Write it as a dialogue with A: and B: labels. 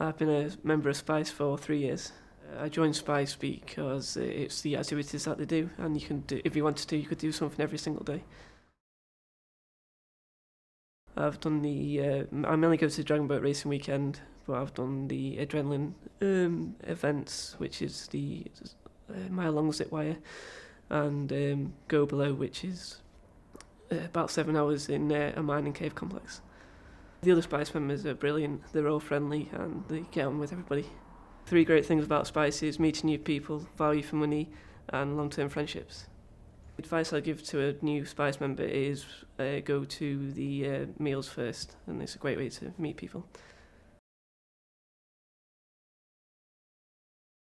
A: I've been a member of Spice for three years. Uh, I joined Spice because it's the activities that they do, and you can do, if you wanted to, you could do something every single day. I've done the, uh, I mainly go to the Dragon Boat Racing weekend, but I've done the Adrenaline um, events, which is the uh, mile long zip wire, and um, Go Below, which is uh, about seven hours in uh, a mining cave complex. The other Spice members are brilliant. They're all friendly and they get on with everybody. Three great things about Spice is meeting new people, value for money and long-term friendships. Advice I give to a new Spice member is uh, go to the uh, meals first and it's a great way to meet people.